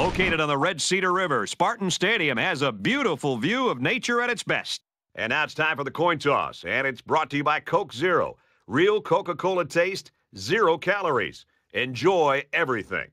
Located on the Red Cedar River, Spartan Stadium has a beautiful view of nature at its best. And now it's time for the coin toss, and it's brought to you by Coke Zero. Real Coca-Cola taste, zero calories. Enjoy everything.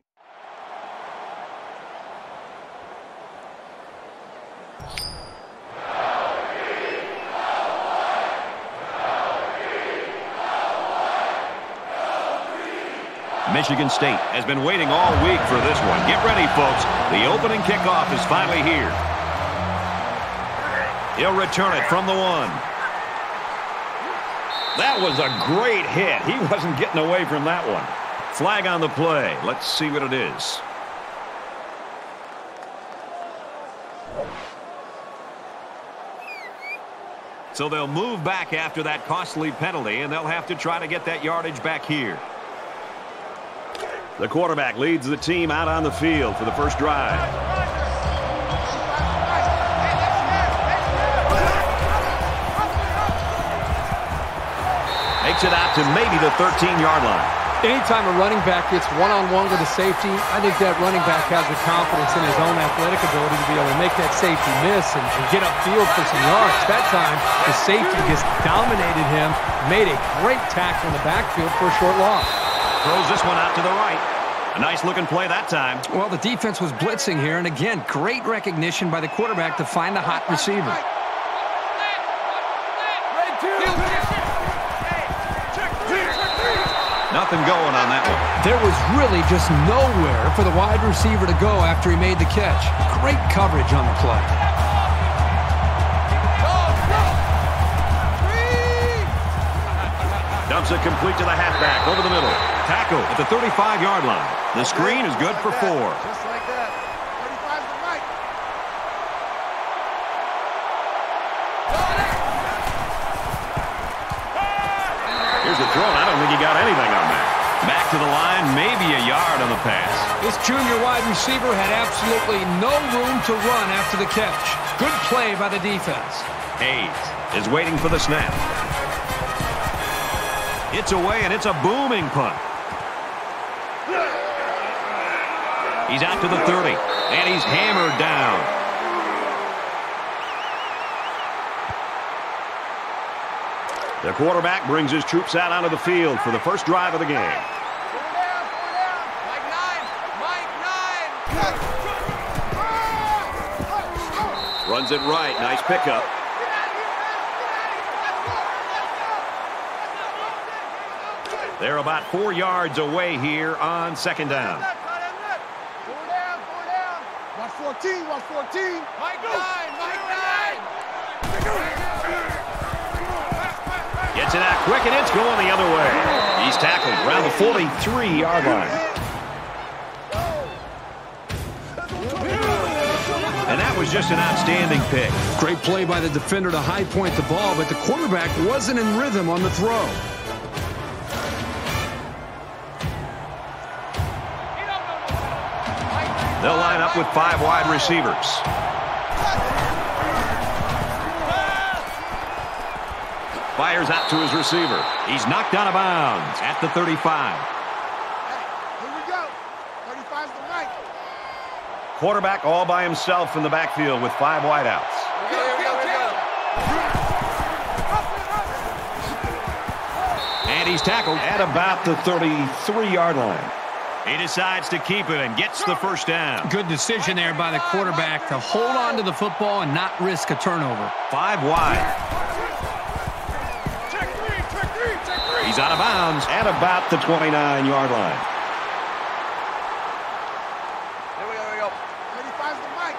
Michigan State has been waiting all week for this one. Get ready, folks. The opening kickoff is finally here. He'll return it from the one. That was a great hit. He wasn't getting away from that one. Flag on the play. Let's see what it is. So they'll move back after that costly penalty, and they'll have to try to get that yardage back here. The quarterback leads the team out on the field for the first drive. Makes it out to maybe the 13-yard line. Anytime a running back gets one-on-one -on -one with a safety, I think that running back has the confidence in his own athletic ability to be able to make that safety miss and, and get upfield for some yards. That time, the safety just dominated him, made a great tackle in the backfield for a short loss. Throws this one out to the right. A nice looking play that time. Well, the defense was blitzing here, and again, great recognition by the quarterback to find the hot receiver. Nothing going on that one. There was really just nowhere for the wide receiver to go after he made the catch. Great coverage on the play. Dumps it complete to the halfback over the middle. Tackle at the 35-yard line. The screen is good for four. Just like that. 35's the right. Here's the throw. and I don't think he got anything on that. Back to the line, maybe a yard on the pass. This junior wide receiver had absolutely no room to run after the catch. Good play by the defense. Hayes is waiting for the snap. It's away, and it's a booming punt. He's out to the 30, and he's hammered down. The quarterback brings his troops out onto the field for the first drive of the game. Four down, four down. Mike nine. Mike nine. Runs it right. Nice pickup. They're about four yards away here on second down. Four down, four down. Watch 14, watch 14. Mike nine, Mike nine. Gets it out quick, and it's going the other way. He's tackled around the 43-yard line. And that was just an outstanding pick. Great play by the defender to high point the ball, but the quarterback wasn't in rhythm on the throw. Up with five wide receivers. Fires out to his receiver. He's knocked out of bounds at the 35. Here we go. 35's the right. Quarterback all by himself in the backfield with five wideouts. Here we go, here we go. And he's tackled at about the 33-yard line. He decides to keep it and gets the first down. Good decision there by the quarterback to hold on to the football and not risk a turnover. Five wide. Check three, check three, check three. He's out of bounds at about the 29-yard line. Here we go, here we go. 35's the right.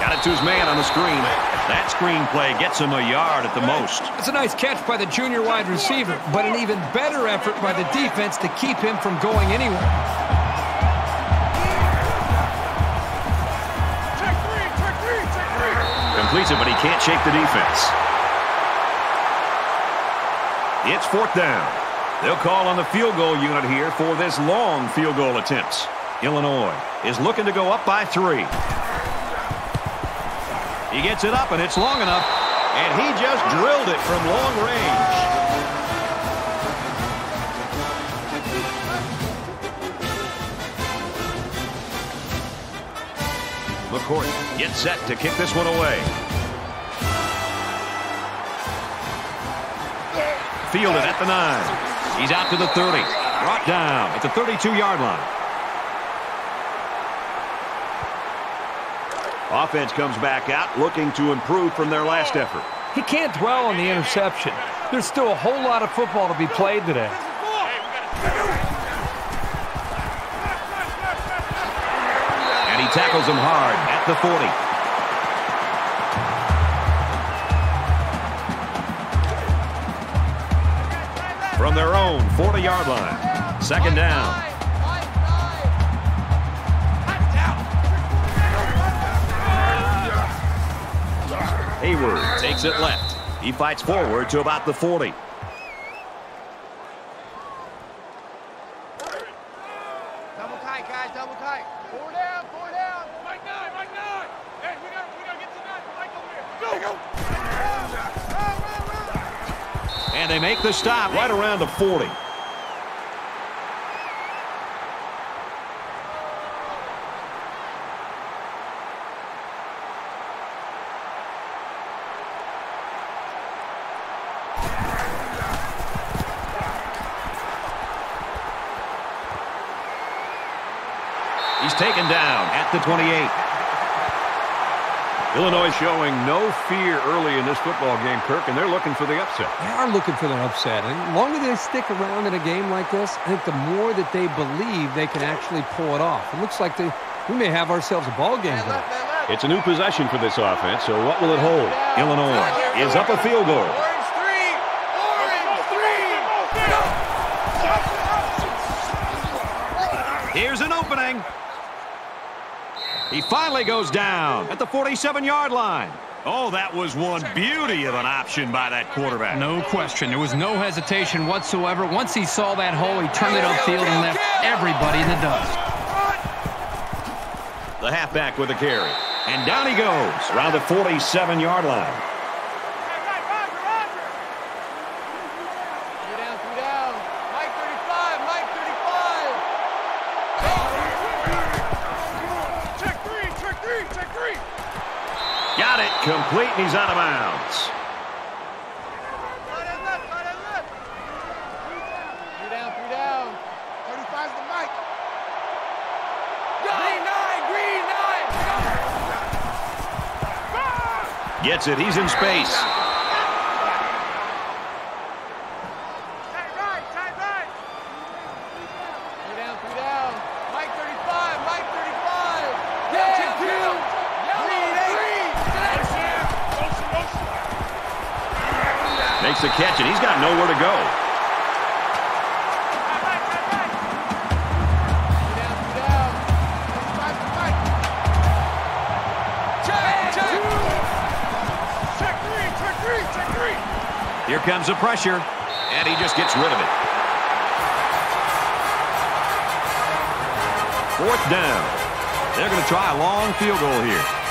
Got it to his man on the screen. That screen play gets him a yard at the most. It's a nice catch by the junior wide receiver, but an even better effort by the defense to keep him from going anywhere. Check three, check three, check three. Completes it, but he can't shake the defense. It's fourth down. They'll call on the field goal unit here for this long field goal attempt. Illinois is looking to go up by three. He gets it up, and it's long enough. And he just drilled it from long range. McCourt gets set to kick this one away. Fielded at the 9. He's out to the 30. Brought down at the 32-yard line. Offense comes back out looking to improve from their last effort. He can't dwell on the interception. There's still a whole lot of football to be played today. And he tackles him hard at the 40. From their own 40-yard line. Second down. Hayward takes it left. He fights forward to about the 40. Double tight, guys, double tight. Four down, four down. Mike nine, Mike nine. Hey, we got, we got to get to nine. Mike over here. Go, go. And they make the stop right around the 40. He's taken down at the 28. Illinois showing no fear early in this football game, Kirk, and they're looking for the upset. They are looking for the upset. And the longer they stick around in a game like this, I think the more that they believe they can actually pull it off. It looks like they, we may have ourselves a ball game Man here. man. It's a new possession for this offense, so what will it hold? Illinois is up a field goal. Orange three. Orange three. Here's an opening. He finally goes down at the 47-yard line. Oh, that was one beauty of an option by that quarterback. No question. There was no hesitation whatsoever. Once he saw that hole, he turned it upfield and left everybody in the dust. The halfback with a carry. And down he goes around the 47-yard line. Three down, three down. Mike 35, Mike 35. Check three, check three, check three. Got it. Complete, and he's out of bounds. Right and left, right and left. Three down, three down. 35's the Mike. Green nine, green nine. Gets it. He's in space. Tight right, tight right. Three down, three down. Mike 35, Mike 35. Yeah, two. Green eight. Motion, motion. Makes the catch, and he's got nowhere to go. Here comes the pressure, and he just gets rid of it. Fourth down. They're going to try a long field goal here.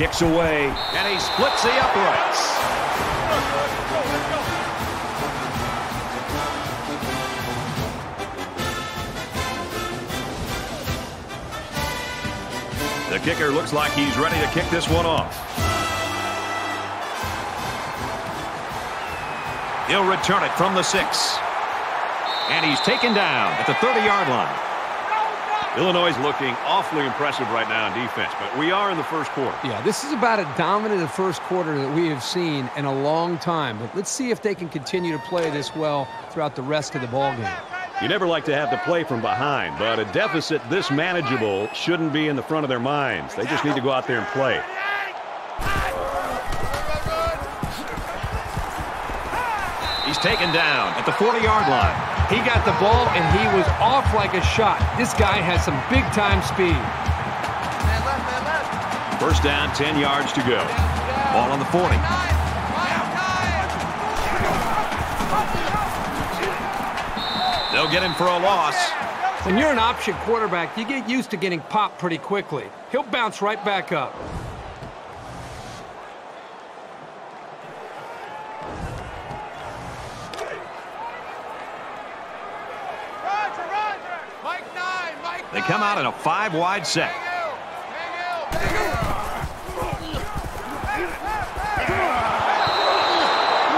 Kicks away, and he splits the uprights. The kicker looks like he's ready to kick this one off. He'll return it from the six. And he's taken down at the 30-yard line. Illinois is looking awfully impressive right now in defense, but we are in the first quarter. Yeah, this is about as dominant a first quarter that we have seen in a long time. But let's see if they can continue to play this well throughout the rest of the ball game. You never like to have to play from behind, but a deficit this manageable shouldn't be in the front of their minds. They just need to go out there and play. He's taken down at the 40-yard line. He got the ball, and he was off like a shot. This guy has some big-time speed. Man left, man left. First down, 10 yards to go. Ball on the 40. They'll get him for a loss. When you're an option quarterback, you get used to getting popped pretty quickly. He'll bounce right back up. Come out in a five-wide set.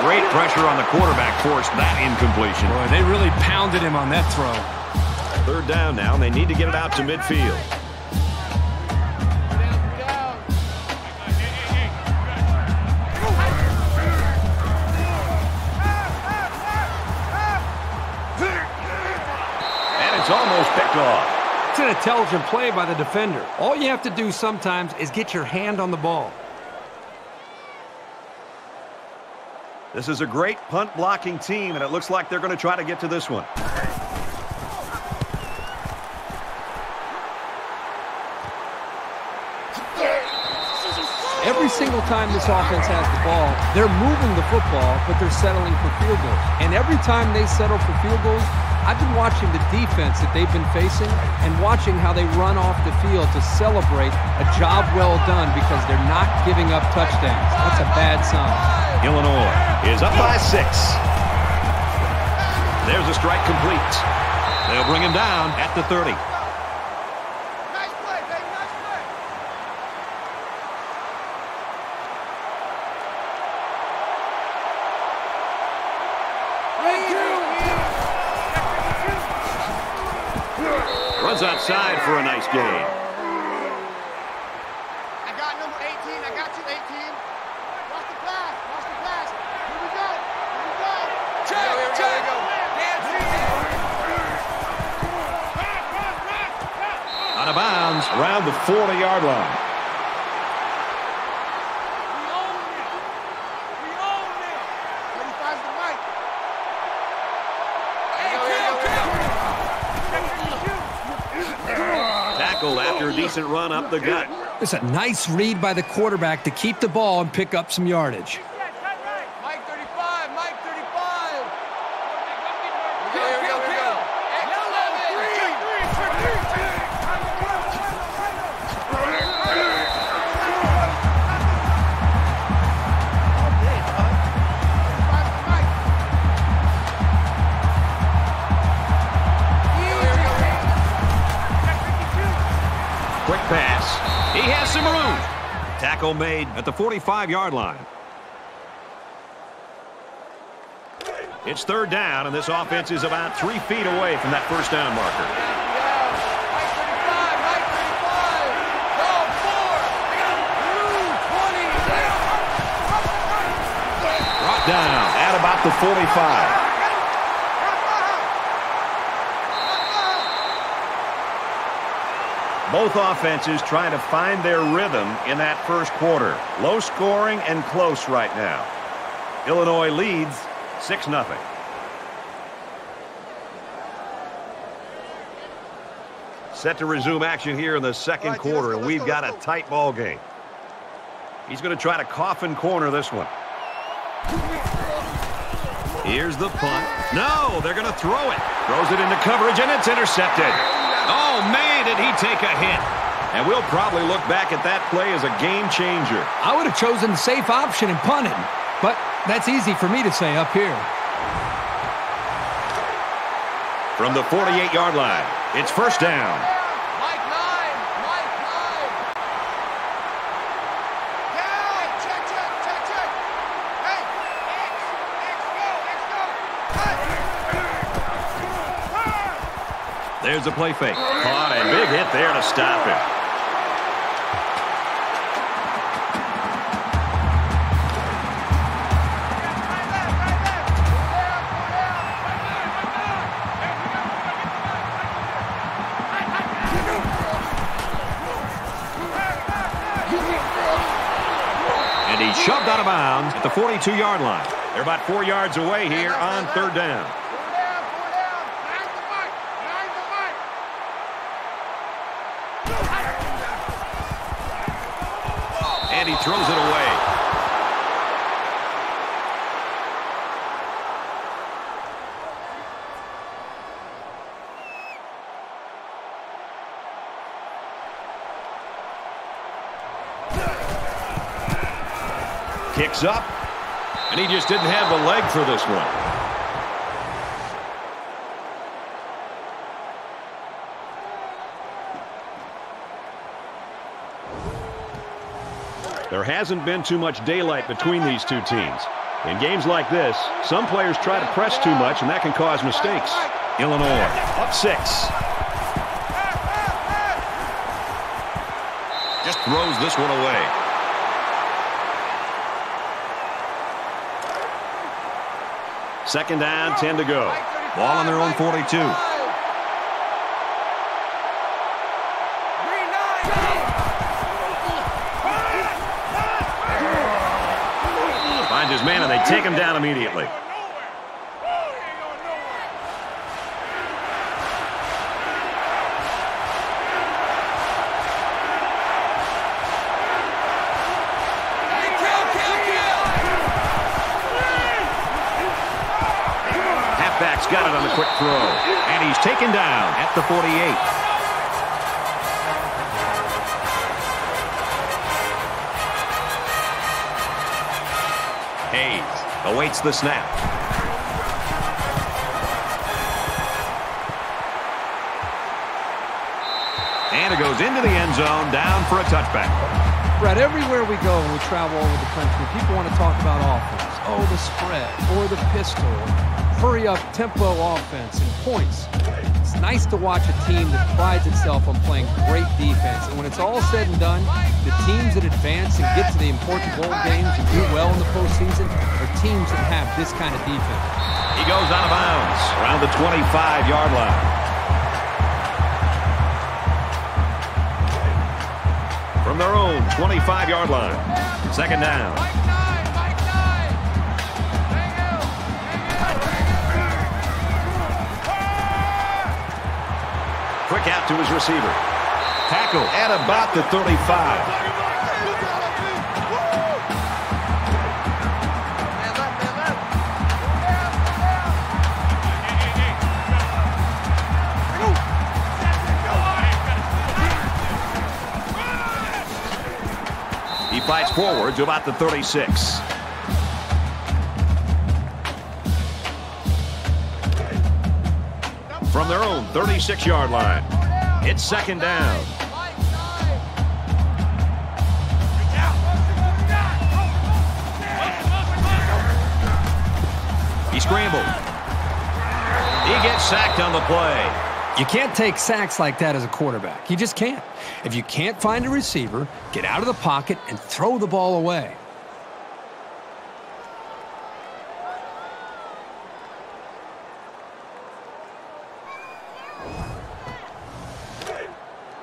Great pressure on the quarterback forced that incompletion. Boy, they really pounded him on that throw. Third down now, and they need to get it out to midfield. And it's almost picked off. It's an intelligent play by the defender. All you have to do sometimes is get your hand on the ball. This is a great punt blocking team, and it looks like they're going to try to get to this one. Every single time this offense has the ball, they're moving the football, but they're settling for field goals. And every time they settle for field goals, I've been watching the defense that they've been facing and watching how they run off the field to celebrate a job well done because they're not giving up touchdowns. That's a bad sign. Illinois is up by six. There's a strike complete. They'll bring him down at the 30. Nice play, baby, nice play. Runs outside for a nice gain. I got number 18. I got you, 18. Watch the pass. Watch the pass. Here we go. Here we go. Check, check. Out of bounds around the 40-yard line. We own it. We own it. 35's the mic. Tackled after a decent run up the gut. It's a nice read by the quarterback to keep the ball and pick up some yardage. Tackle made at the 45-yard line. It's third down, and this offense is about three feet away from that first down marker. Down at about the 45. Both offenses trying to find their rhythm in that first quarter. Low scoring and close right now. Illinois leads 6-0. Set to resume action here in the second right, quarter, go, and we've go, got a tight ball game. He's going to try to coffin corner this one. Here's the punt. No, they're going to throw it. Throws it into coverage, and it's intercepted. Oh, man, did he take a hit. And we'll probably look back at that play as a game changer. I would have chosen the safe option and punted, but that's easy for me to say up here. From the 48-yard line, it's first down. Mike 9. Mike 9. Down. Check, check, check, check. Hey. X. X, go. X, go. Hey. There's a play fake. Caught a big hit there to stop it. And he shoved out of bounds at the 42-yard line. They're about four yards away here on third down, four down. Nine's the mic. Nine's the mic. And he throws it away. Kicks up. And he just didn't have the leg for this one. There hasn't been too much daylight between these two teams. In games like this, some players try to press too much, and that can cause mistakes. Illinois up six. Just throws this one away. Second down, 10 to go. Ball on their own 42. Take him down immediately. Halfback's got it on the quick throw. And he's taken down at the 48. Awaits the snap. And it goes into the end zone, down for a touchback. Brad, everywhere we go when we travel over the country, people want to talk about offense. Oh, the spread, or the pistol, hurry up tempo offense, and points. It's nice to watch a team that prides itself on playing great defense. And when it's all said and done, the teams that advance and get to the important bowl games and do well in the postseason teams that have this kind of defense. He goes out of bounds around the 25-yard line. From their own 25-yard line. Second down. Quick out to his receiver. Tackle at about the 35. Forward to about the 36. From their own 36-yard line. It's second down. He scrambled. He gets sacked on the play. You can't take sacks like that as a quarterback. You just can't. If you can't find a receiver, get out of the pocket and throw the ball away.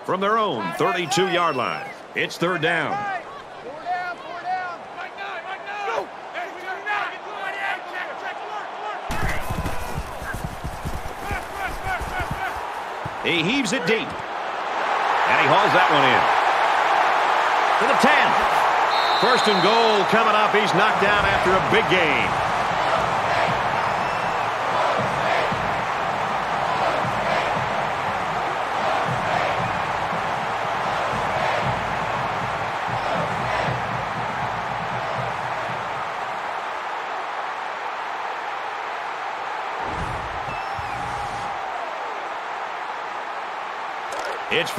From their own 32-yard line. It's third down. He heaves it deep. And he hauls that one in. To the 10. First and goal coming up. He's knocked down after a big game.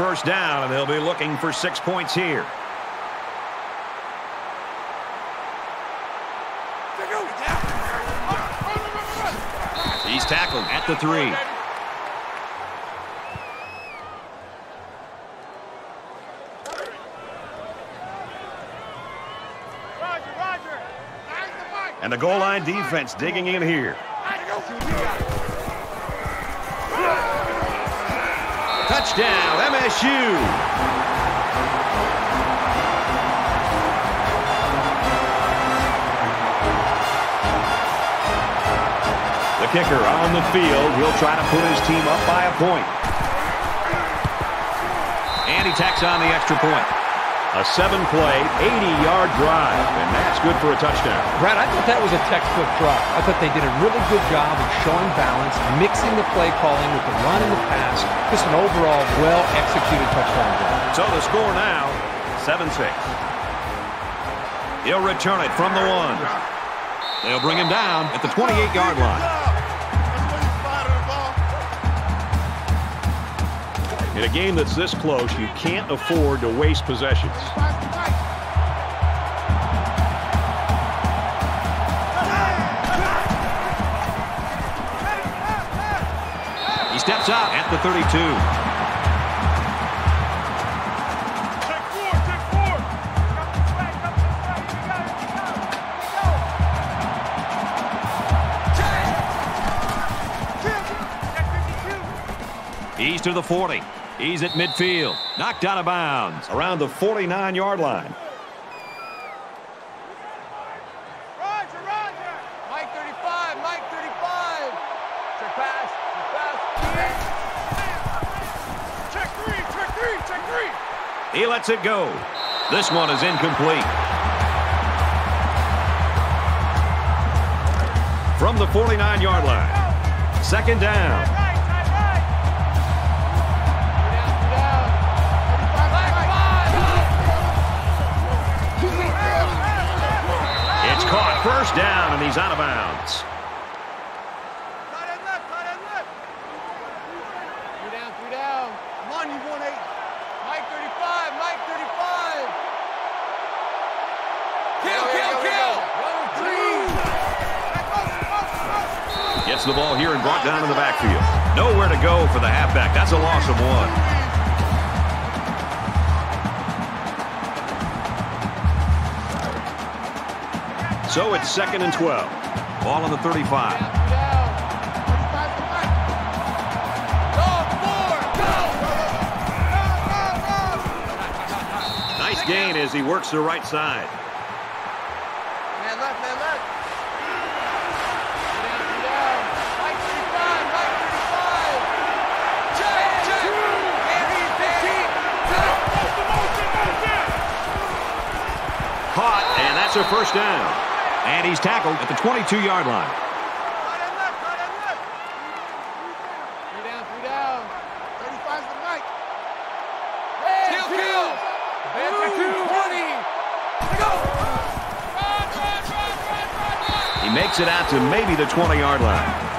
First down, and they'll be looking for six points here. He's tackled at the three. And the goal line defense digging in here. Touchdown, MSU. The kicker on the field. He'll try to put his team up by a point. And he tacks on the extra point. A seven-play, 80-yard drive, and that's good for a touchdown. Brad, I thought that was a textbook drive. I thought they did a really good job of showing balance, mixing the play calling with the run and the pass. Just an overall well-executed touchdown drive. So the score now, 7-6. He'll return it from the one. They'll bring him down at the 28-yard line. In a game that's this close, you can't afford to waste possessions. At the 32. Check four, check four. Come this way, come this way. Here we go, here we go. Here we go. Check 52. He's to the 40. He's at midfield. Knocked out of bounds. Around the 49-yard line. Roger, Roger. Mike 35, Mike 35. Check pass, check pass. Check three, check three, check three. He lets it go. This one is incomplete. From the 49-yard line. Second down. Right, right, right. Down, down. 35, It's caught first down, and he's out of bounds. Cut and left, cut and left. Three down, three down. Come on, you want eight. Mike 35, Mike 35. Kill, kill, kill. One, three. Gets the ball here and brought down in the backfield. Nowhere to go for the halfback. That's a loss of one. So it's second and 12. Ball on the 35. Nice gain as he works the right side. That's a first down. And he's tackled at the 22-yard line. Cut and left, cut and left. Three down, three down. 35's the Mike. Kill, kill. 20. Go. Run, run, run, run, run, run. He makes it out to maybe the 20-yard line.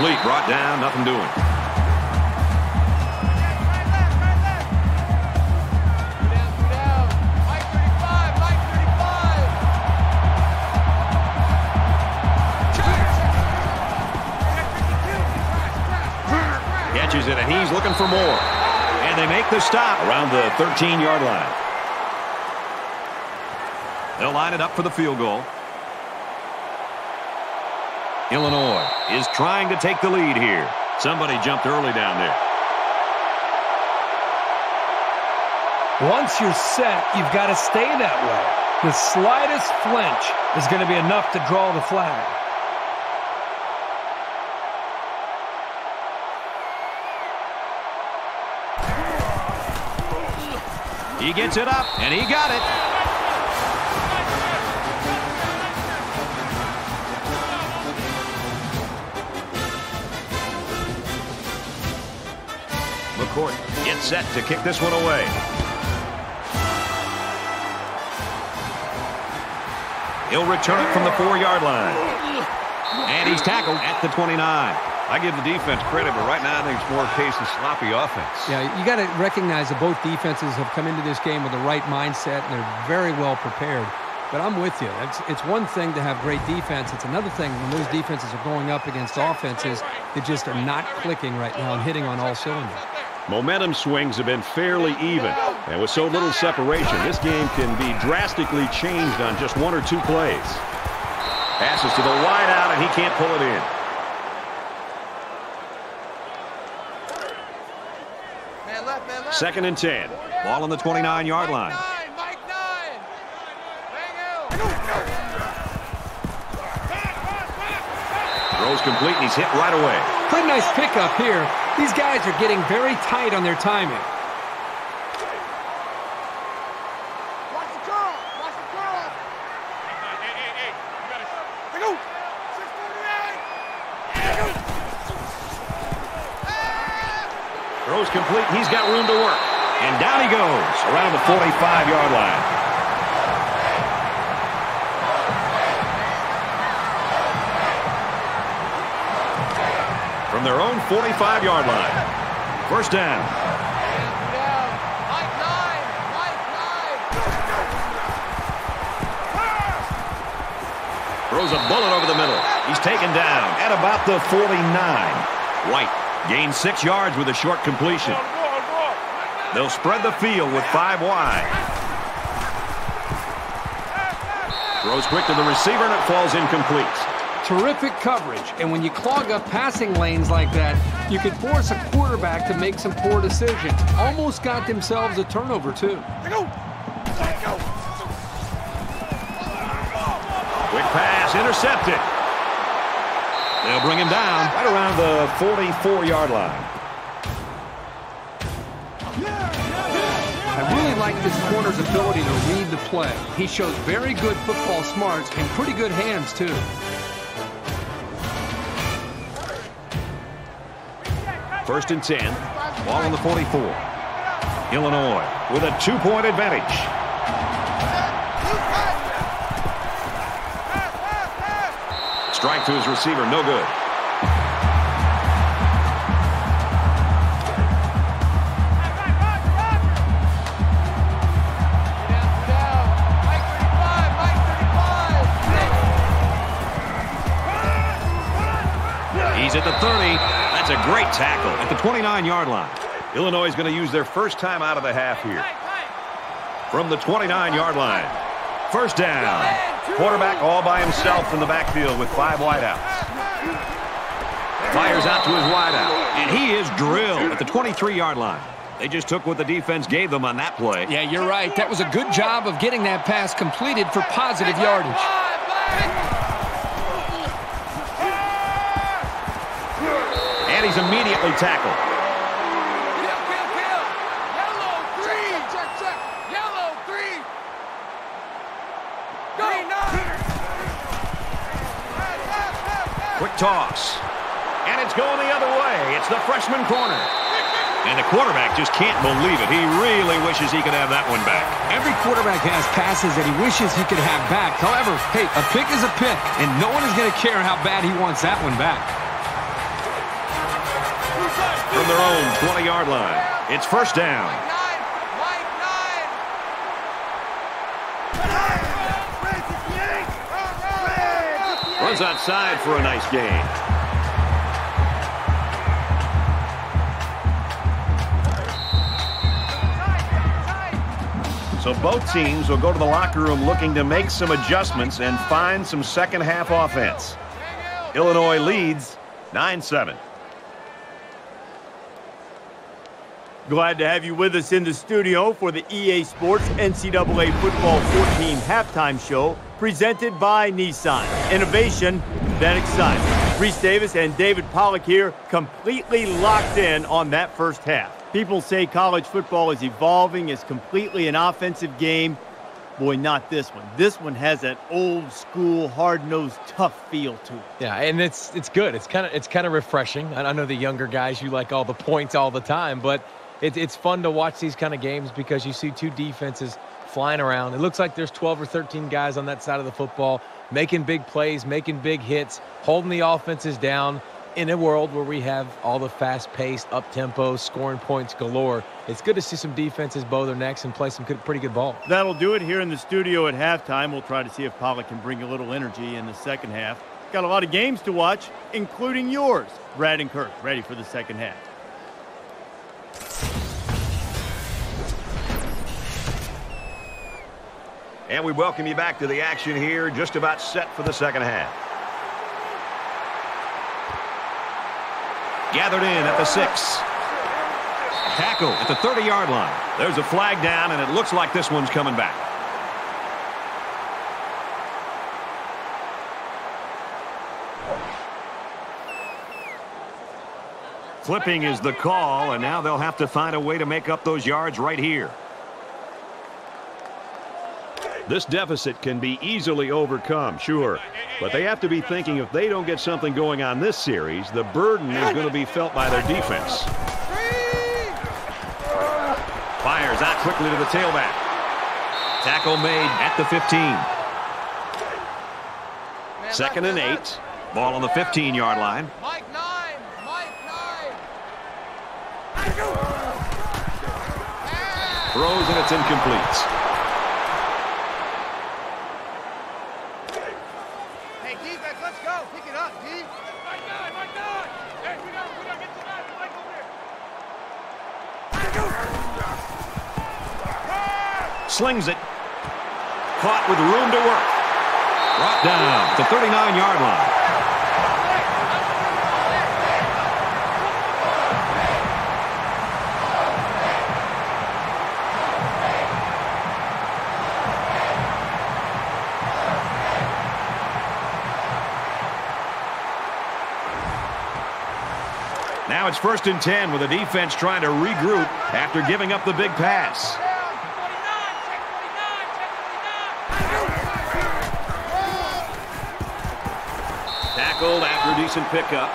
52. Crash, crash, crash, crash. Catches it, and he's looking for more. And they make the stop around the 13-yard line. They'll line it up for the field goal. Illinois is trying to take the lead here. Somebody jumped early down there. Once you're set, you've got to stay that way. The slightest flinch is going to be enough to draw the flag. He gets it up, and he got it. Set to kick this one away. He'll return it from the four-yard line. And he's tackled at the 29. I give the defense credit, but right now I think it's more a case of sloppy offense. Yeah, you got to recognize that both defenses have come into this game with the right mindset, and they're very well prepared. But I'm with you. It's, it's one thing to have great defense. It's another thing when those defenses are going up against offenses that just are not clicking right now and hitting on all cylinders. Momentum swings have been fairly even. And with so little separation, this game can be drastically changed on just one or two plays. Passes to the wide out, and he can't pull it in. Man left, man left. Second and 10. Ball on the 29-yard line. Nine, Mike nine. Bang out. Throws complete, and he's hit right away. Pretty nice pickup here. These guys are getting very tight on their timing. Watch the curl. Watch the curl. Hey, hey, hey. You gotta. Hey, go. 648. Throws complete. He's got room to work. And down he goes around the 45-yard line. from their own 45-yard line. First down. Throws a bullet over the middle. He's taken down at about the 49. White gains six yards with a short completion. They'll spread the field with five wide. Throws quick to the receiver, and it falls incomplete. Terrific coverage, and when you clog up passing lanes like that, you can force a quarterback to make some poor decisions. Almost got themselves a turnover, too. Quick pass, intercepted. They'll bring him down right around the 44-yard line. I really like this corner's ability to read the play. He shows very good football smarts and pretty good hands, too. First and 10. Ball on the 44. Illinois with a two-point advantage. Strike to his receiver, no good. He's at the 30. A great tackle at the 29-yard line. Illinois is going to use their first time out of the half here. From the 29-yard line. First down. Quarterback all by himself in the backfield with five wideouts. Fires out to his wideout. And he is drilled at the 23-yard line. They just took what the defense gave them on that play. Yeah, you're right. That was a good job of getting that pass completed for positive yardage. And he's immediately tackled. Kill, kill, kill. Yellow, green. Check, check. Yellow, green. Green, nine. Quick toss. And it's going the other way. It's the freshman corner. And the quarterback just can't believe it. He really wishes he could have that one back. Every quarterback has passes that he wishes he could have back. However, hey, a pick is a pick, and no one is going to care how bad he wants that one back. From their own 20-yard line, it's first down. Runs outside for a nice gain. So both teams will go to the locker room looking to make some adjustments and find some second half offense. Illinois leads 9-7. Glad to have you with us in the studio for the EA Sports NCAA Football 14 halftime show presented by Nissan. Innovation that excites. Rece Davis and David Pollack here completely locked in on that first half. People say college football is evolving, it's completely an offensive game. Boy, not this one. This one has that old school, hard-nosed, tough feel to it. Yeah, and it's it's good. It's kind of it's kind of refreshing. I I know the younger guys, you like all the points all the time, but it, it's fun to watch these kind of games because you see two defenses flying around. It looks like there's 12 or 13 guys on that side of the football making big plays, making big hits, holding the offenses down. In a world where we have all the fast-paced, up-tempo, scoring points galore, it's good to see some defenses bow their necks and play some good, pretty good ball. That'll do it here in the studio at halftime. We'll try to see if Pollack can bring a little energy in the second half. Got a lot of games to watch, including yours. Brad and Kirk ready for the second half. And we welcome you back to the action here, just about set for the second half. Gathered in at the six. Tackle at the 30-yard line. There's a flag down, and it looks like this one's coming back. Clipping is the call, and now they'll have to find a way to make up those yards right here. This deficit can be easily overcome, sure. But they have to be thinking if they don't get something going on this series, the burden is going to be felt by their defense. Fires out quickly to the tailback. Tackle made at the 15. Second and eight. Ball on the 15-yard line. Throws and it's incomplete. Hey, let's go. Pick it up, D. Hey, we got, we got to get Slings it. Caught with room to work. Brought down to 39-yard line. It's first and 10 with the defense trying to regroup after giving up the big pass. Tackled after a decent pickup.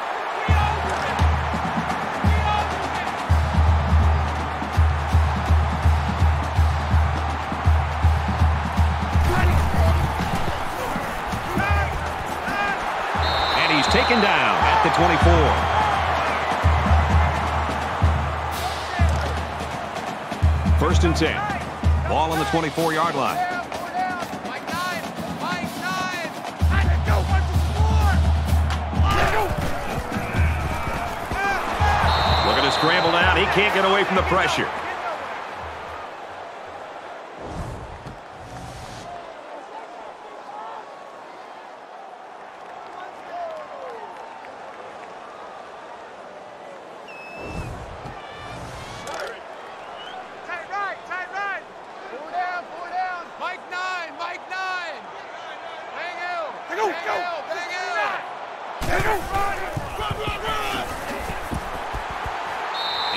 And he's taken down at the 24. First and 10. Ball on the 24-yard line. Looking to scramble down. He can't get away from the pressure.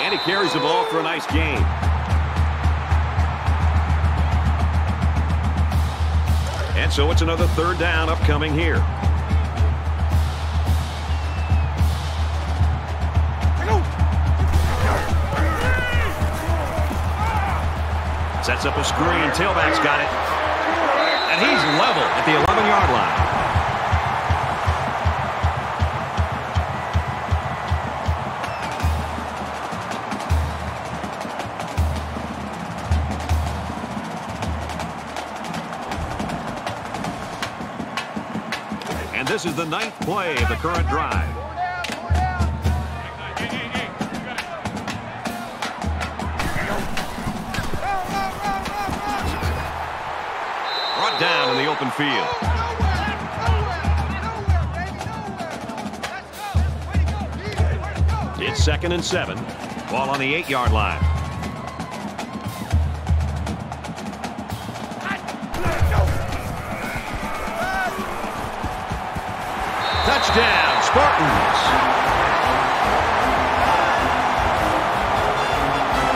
And he carries the ball for a nice gain. And so it's another third down upcoming here. Sets up a screen. Tailback's got it. And he's level at the 11-yard line. This is the ninth play of the current drive. Brought down in the open field. It's second and seven. Ball on the eight-yard line. Spartans.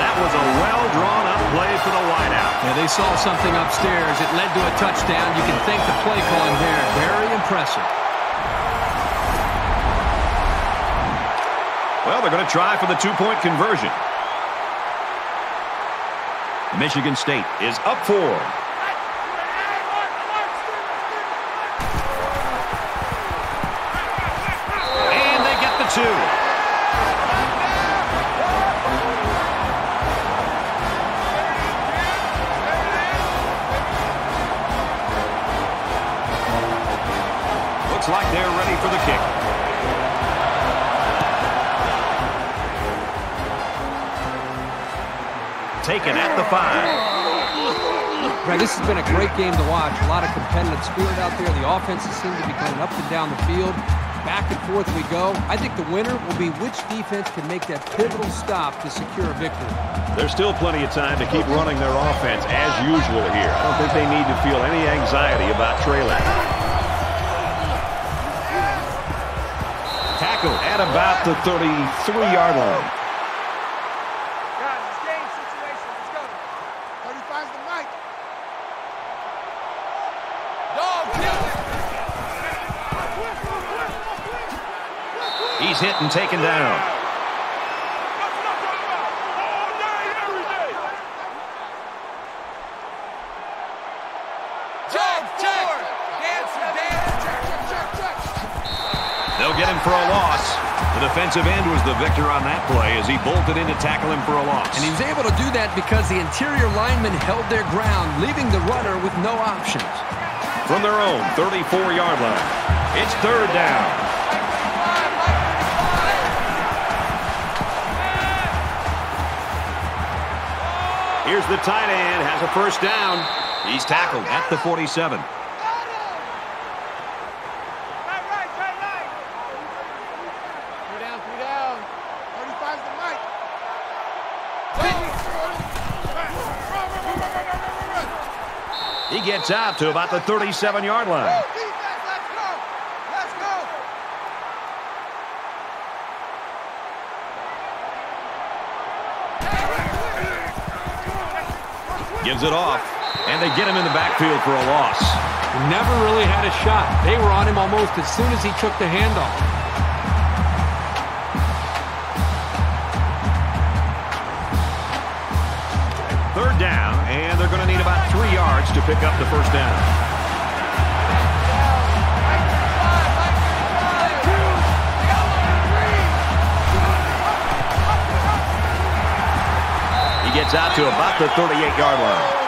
That was a well-drawn-up play for the wideout. Yeah, they saw something upstairs. It led to a touchdown. You can thank the play calling there. Very impressive. Well, they're going to try for the two-point conversion. Michigan State is up four. Two. Looks like they're ready for the kick. Taken at the five. Greg, this has been a great game to watch. A lot of competitive spirit out there. The offenses seem to be going up and down the field. Back and forth we go. I think the winner will be which defense can make that pivotal stop to secure a victory. There's still plenty of time to keep running their offense as usual here. I don't think they need to feel any anxiety about trailing. Tackle at about the 33-yard line. Guys, it's game situation. Let's go. 35's the mic. Dog, kill it. He's hit and taken down. Check, check. Dance, dance. They'll get him for a loss. The defensive end was the victor on that play as he bolted in to tackle him for a loss. And he was able to do that because the interior linemen held their ground, leaving the runner with no options. From their own 34-yard line, it's third down. Here's the tight end, has a first down. He's tackled at the 47. He gets out to about the 37-yard line. Gives it off. And they get him in the backfield for a loss. Never really had a shot. They were on him almost as soon as he took the handoff. Third down, and they're going to need about three yards to pick up the first down. Gets out to about the 38-yard line.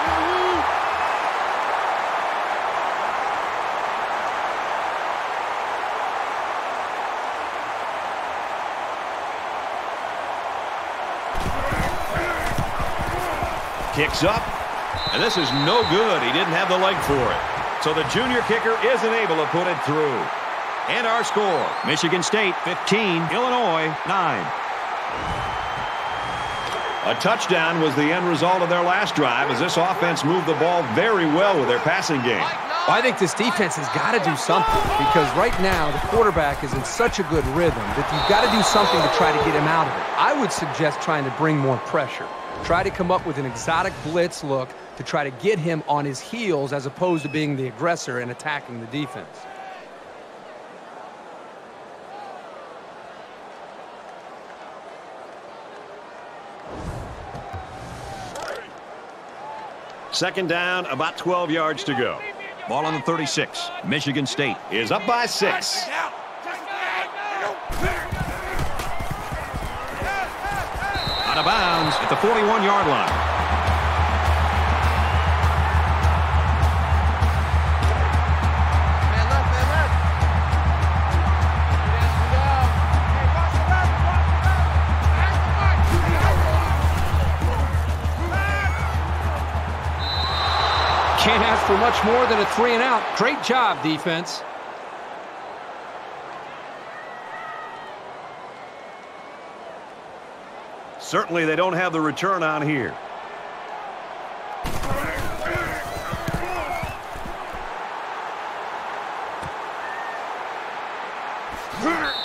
Kicks up, and this is no good. He didn't have the leg for it. So the junior kicker isn't able to put it through. And our score, Michigan State 15, Illinois 9. A touchdown was the end result of their last drive as this offense moved the ball very well with their passing game. I think this defense has got to do something because right now the quarterback is in such a good rhythm that you've got to do something to try to get him out of it. I would suggest trying to bring more pressure. Try to come up with an exotic blitz look to try to get him on his heels as opposed to being the aggressor and attacking the defense. Second down, about 12 yards to go. Ball on the 36. Michigan State is up by six. Out of bounds at the 41-yard line. Can't ask for much more than a three and out. Great job, defense. Certainly they don't have the return on here.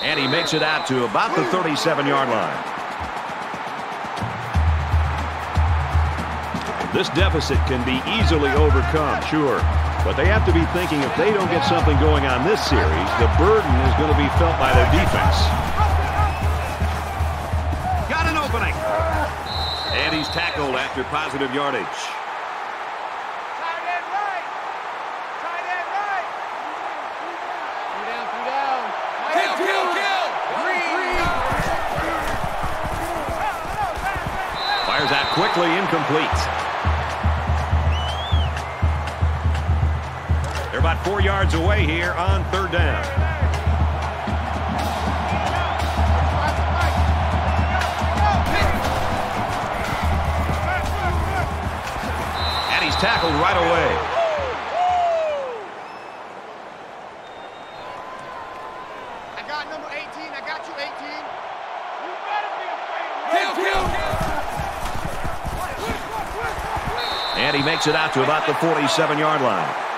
And he makes it out to about the 37-yard line. This deficit can be easily overcome, sure. But they have to be thinking if they don't get something going on this series, the burden is going to be felt by their defense. Got an opening. And he's tackled after positive yardage. Fires out quickly, incomplete. About four yards away here on third down. And he's tackled right away. I got number 18. I got you 18. You better be afraid of And he makes it out to about the 47-yard line.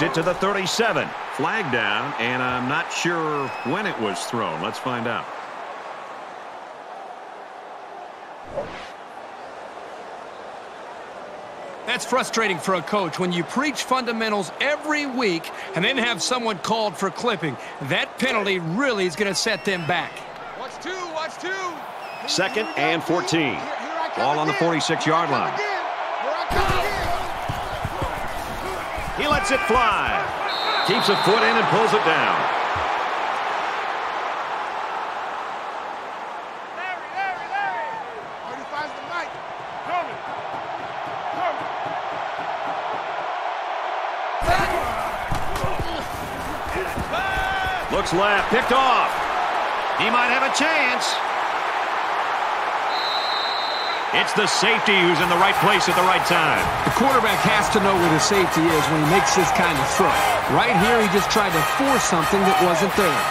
Run. It to the 37. Flag down, and I'm not sure when it was thrown. Let's find out. That's frustrating for a coach when you preach fundamentals every week and then have someone called for clipping. That penalty really is going to set them back. Watch two, watch two. Second and 14. Ball on the 46-yard line lets it fly. Keeps a foot in and pulls it down. Looks left, picked off. He might have a chance. It's the safety who's in the right place at the right time. The quarterback has to know where the safety is when he makes this kind of throw. Right here, he just tried to force something that wasn't there.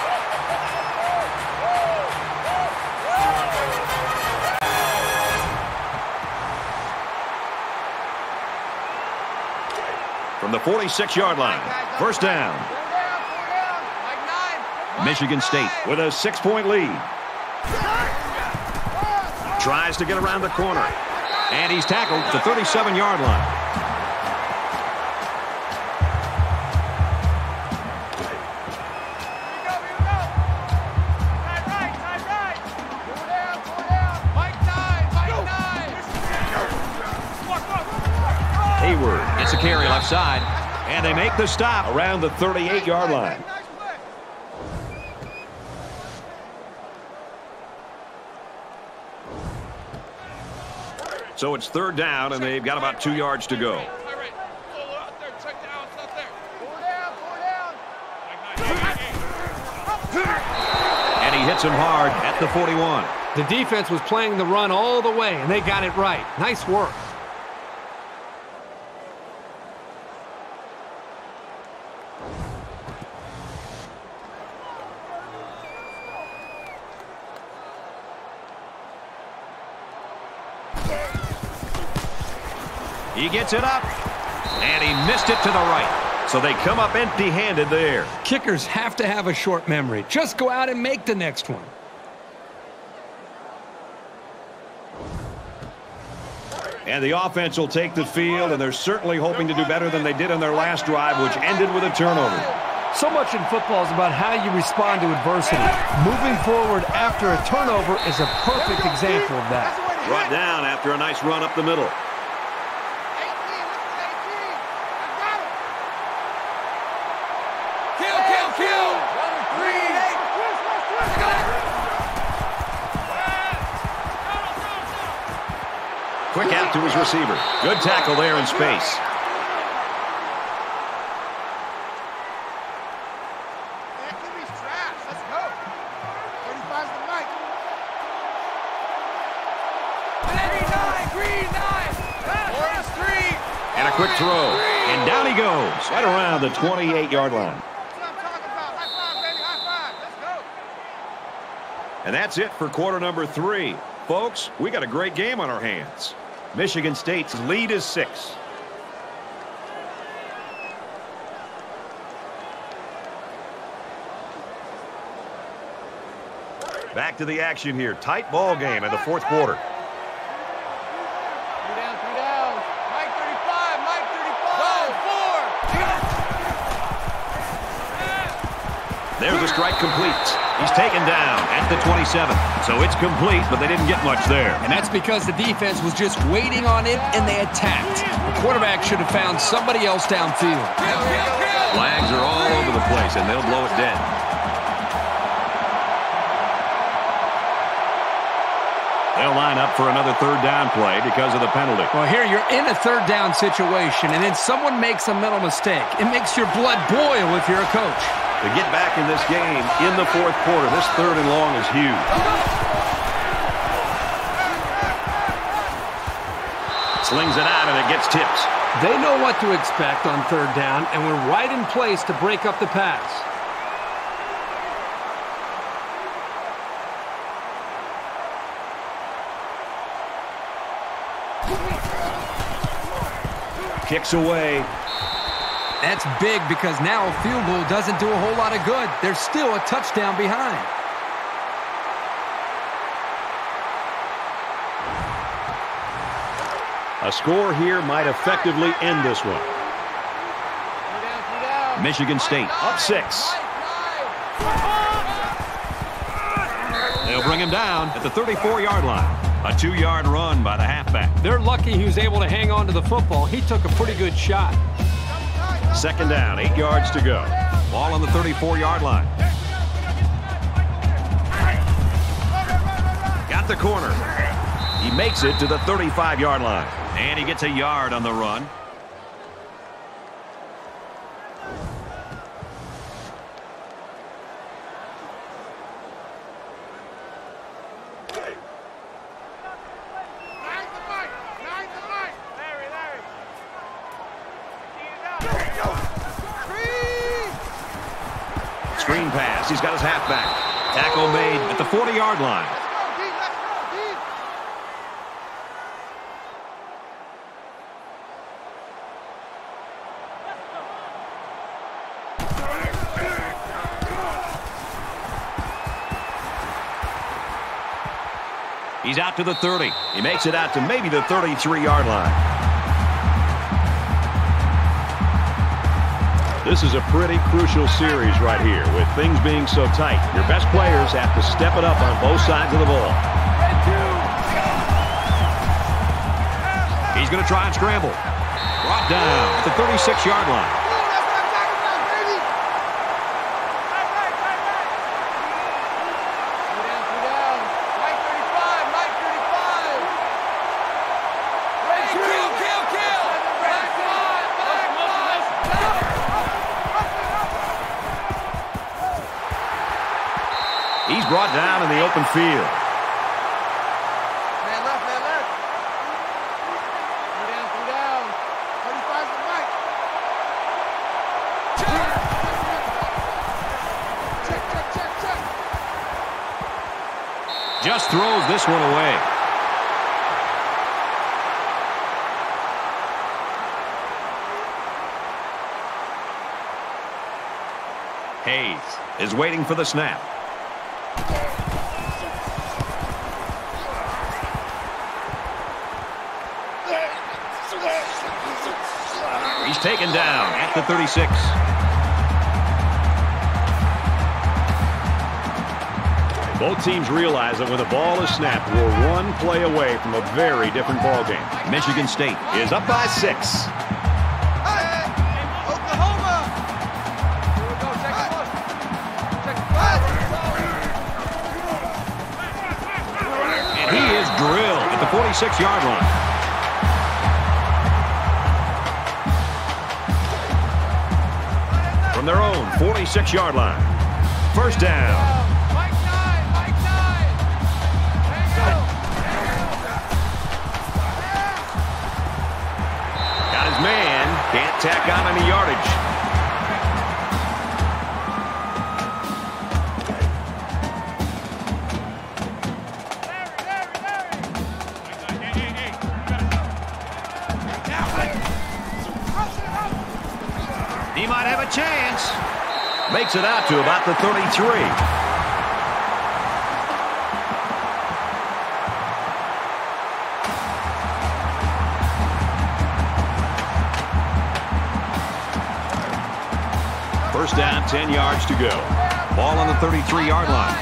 From the 46-yard line, first down. Michigan State with a six-point lead. Tries to get around the corner. And he's tackled at the 37-yard line. Hayward gets a carry left side. And they make the stop around the 38-yard line. So it's third down, and they've got about two yards to go. And he hits him hard at the 41. The defense was playing the run all the way, and they got it right. Nice work. He gets it up, and he missed it to the right. So they come up empty-handed there. Kickers have to have a short memory. Just go out and make the next one. And the offense will take the field, and they're certainly hoping to do better than they did on their last drive, which ended with a turnover. So much in football is about how you respond to adversity. Moving forward after a turnover is a perfect example of that. Brought down after a nice run up the middle. His receiver. Good tackle there in space. Activity's trash. Let's go. 35's the night. Green nine, green nine. Orange three. And a quick throw. And down he goes. Right around the 28-yard line. That's what I'm talking about. High five, baby. High five. Let's go. And that's it for quarter number three. Folks, we got a great game on our hands. Michigan State's lead is six. Back to the action here. Tight ball game in the fourth quarter. Strike complete. He's taken down at the 27. So it's complete, but they didn't get much there. And that's because the defense was just waiting on it, and they attacked. The quarterback should have found somebody else downfield. Flags are all over the place, and they'll blow it dead. They'll line up for another third down play because of the penalty. Well, here you're in a third down situation, and then someone makes a mental mistake. It makes your blood boil if you're a coach. To get back in this game in the fourth quarter, this third and long is huge. Slings it out, and it gets tipped. They know what to expect on third down, and we're right in place to break up the pass. Kicks away. That's big because now a field goal doesn't do a whole lot of good. There's still a touchdown behind. A score here might effectively end this one. Three down, three down. Michigan State up six. They'll bring him down at the 34-yard line. A two-yard run by the halfback. They're lucky he was able to hang on to the football. He took a pretty good shot. Second down, eight yards to go. Ball on the 34-yard line. Got the corner. He makes it to the 35-yard line. And he gets a yard on the run. screen pass. He's got his halfback. Tackle made 40-yard line. He's out to the 30. He makes it out to maybe the 33-yard line. This is a pretty crucial series right here with things being so tight. Your best players have to step it up on both sides of the ball. He's going to try and scramble. Brought down at the 36-yard line. Open field. Man left, man left. Three down, three down. 35's the mic. Check, check, check, check. Just throws this one away. Hayes is waiting for the snap. He's taken down at the 36. Both teams realize that when the ball is snapped, we're one play away from a very different ball game. Michigan State is up by six. And he is drilled at the 46-yard line. 46-yard line. First down. Got his man. Can't tack on any yardage. It out to about the 33. First down, 10 yards to go. Ball on the 33-yard line.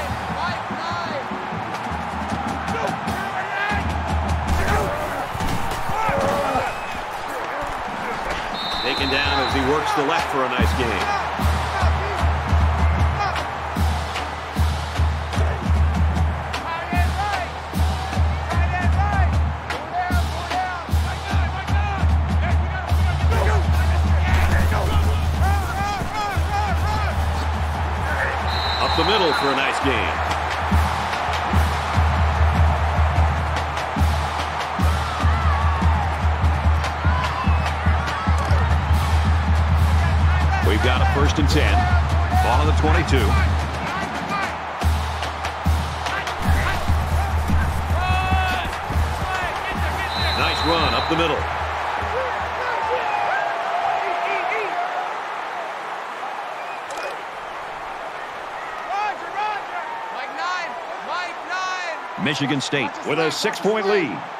Taken down as he works the left for a nice game. Game. We've got a first and 10. Ball on the 22. Nice run up the middle. Michigan State with a six-point lead.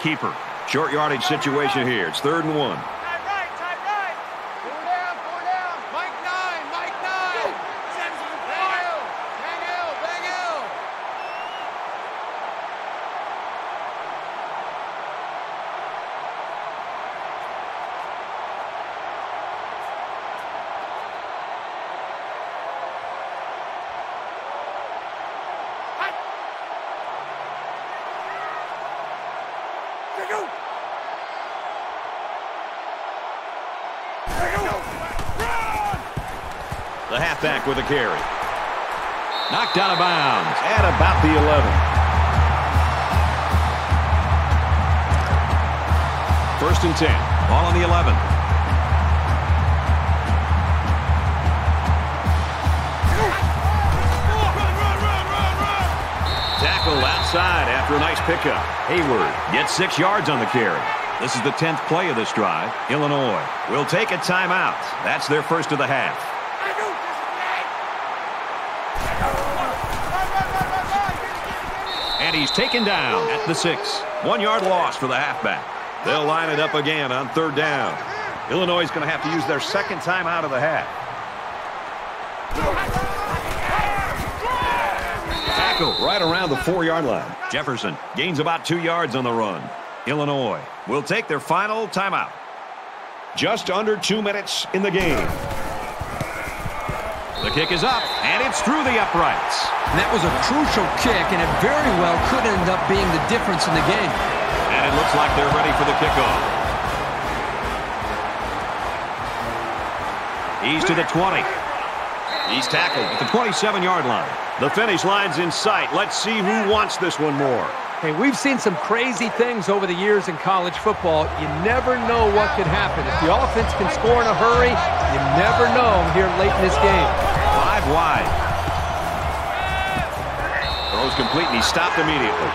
Keeper. Short yardage situation here. It's third and one. Halfback with a carry. Knocked out of bounds at about the 11. First and 10. Ball on the 11. Tackle outside after a nice pickup. Hayward gets six yards on the carry. This is the 10th play of this drive. Illinois will take a timeout. That's their first of the half. And he's taken down at the six. One yard loss for the halfback. They'll line it up again on third down. Illinois is going to have to use their second time out of the half. Tackle right around the four-yard line. Jefferson gains about two yards on the run. Illinois will take their final timeout. Just under two minutes in the game. Kick is up, and it's through the uprights. And that was a crucial kick, and it very well could end up being the difference in the game. And it looks like they're ready for the kickoff. He's to the 20. He's tackled at the 27-yard line. The finish line's in sight. Let's see who wants this one more. Hey, we've seen some crazy things over the years in college football. You never know what could happen. If the offense can score in a hurry, you never know here late in this game. Wide. Throws complete, and he stopped immediately.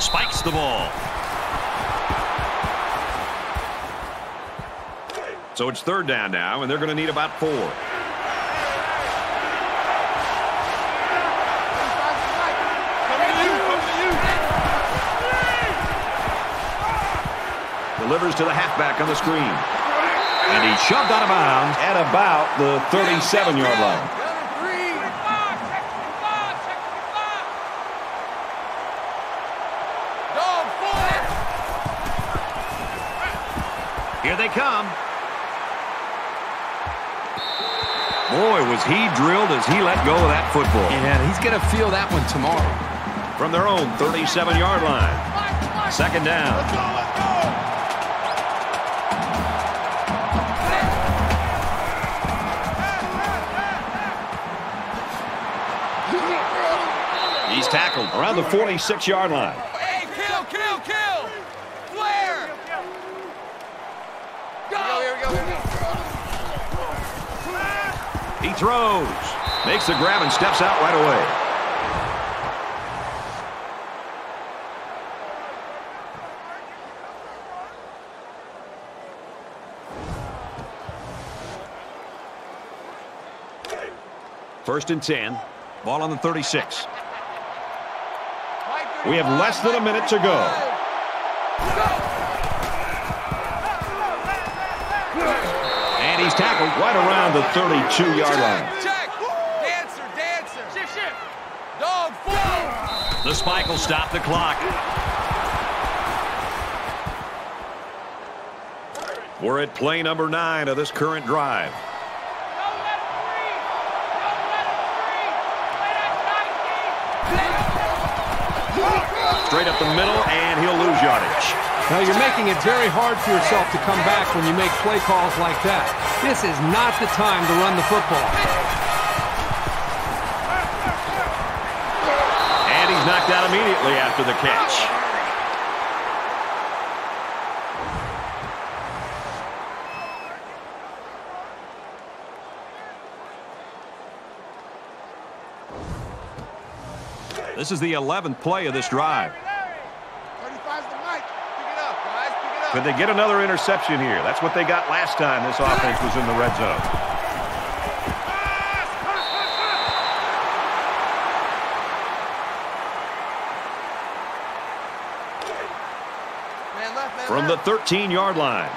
Spikes the ball. So it's third down now, and they're going to need about four. Delivers to the halfback on the screen. And he shoved out of bounds at about the 37-yard line. Here they come. Boy, was he drilled as he let go of that football. Yeah, he's going to feel that one tomorrow. From their own 37-yard line. Second down. Around the 46-yard line. Hey, kill, kill, kill! Flare! Go! Here we go, here we go. He throws. Makes the grab and steps out right away. First and 10. Ball on the 36. We have less than a minute to go. And he's tackled right around the 32-yard line. Check! Dancer, dancer! Shift, shift! Dog, four! The spike will stop the clock. We're at play number nine of this current drive. Straight up the middle, and he'll lose yardage. Now, you're making it very hard for yourself to come back when you make play calls like that. This is not the time to run the football. And he's knocked out immediately after the catch. This is the 11th play of this drive. 35's the mic. Pick it up, guys. Pick it up. Could they get another interception here? That's what they got last time this offense was in the red zone. Man left, man From the 13-yard line,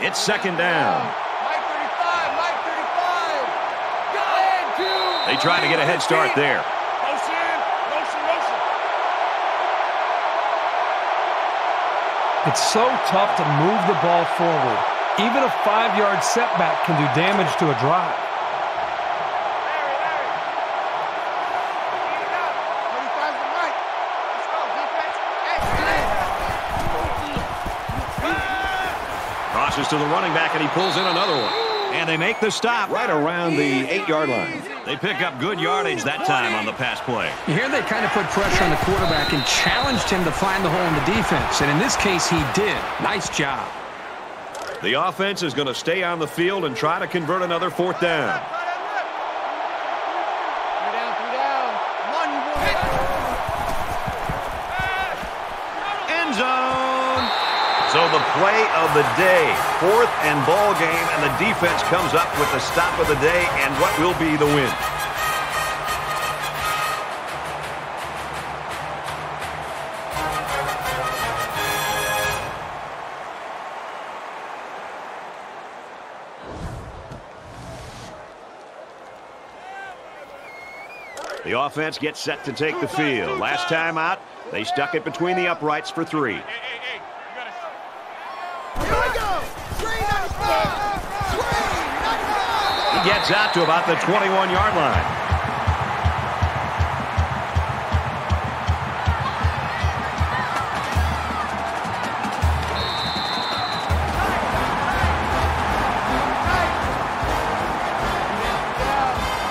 it's second down. Mike 35, Mike 35. Ahead. They try to get a head start there. It's so tough to move the ball forward. Even a five-yard setback can do damage to a drive. Larry, Larry. Speed it up. 35's the mic. Let's go, defense. Hey, hey. Passes to the running back, and he pulls in another one. And they make the stop. Right around the eight-yard line. They pick up good yardage that time on the pass play. Here they kind of put pressure on the quarterback and challenged him to find the hole in the defense. And in this case, he did. Nice job. The offense is going to stay on the field and try to convert another fourth down. Three down, three down. Come on, you boys. End zone. So the play of the day, fourth and ball game, and the defense comes up with the stop of the day and what will be the win. The offense gets set to take the field. Last time out, they stuck it between the uprights for three. 95. Out to about the 21-yard line.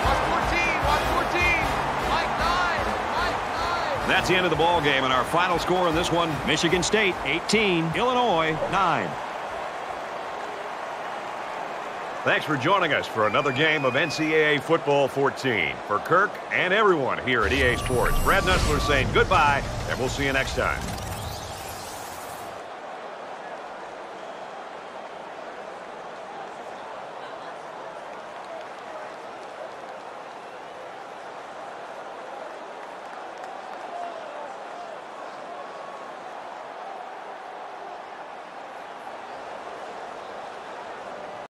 Watch 14. Watch 14. Mike 9. Mike 9. That's the end of the ball game, and our final score in this one, Michigan State 18, Illinois 9. Thanks for joining us for another game of NCAA Football 14. For Kirk and everyone here at EA Sports, Brad Nessler saying goodbye, and we'll see you next time.